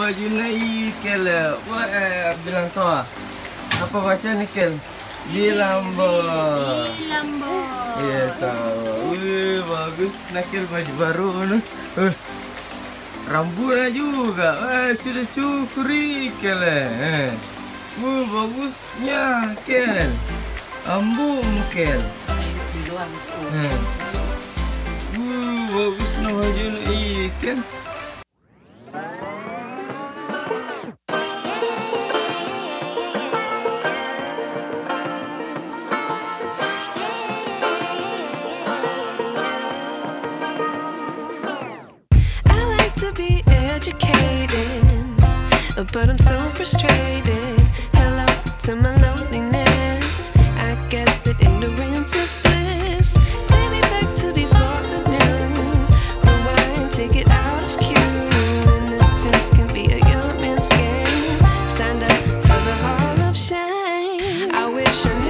Wajunai kel wah bilang toa ah. Apa baca nikel? Bilambo Bilambo Iya tahu Wih bagus nikel baju baru ni uh. Rambutnya juga wah Sudah cukur kel eh. Wih bagusnya kel Ambu mungkin Hmm. Eh. Wuh, bagus nama Jun ikan. Be educated, but I'm so frustrated. Hello to my loneliness. I guess that ignorance is bliss. Take me back to before the new. Rewind, take it out of cue. Innocence can be a young man's game. Signed up for the hall of shame. I wish I knew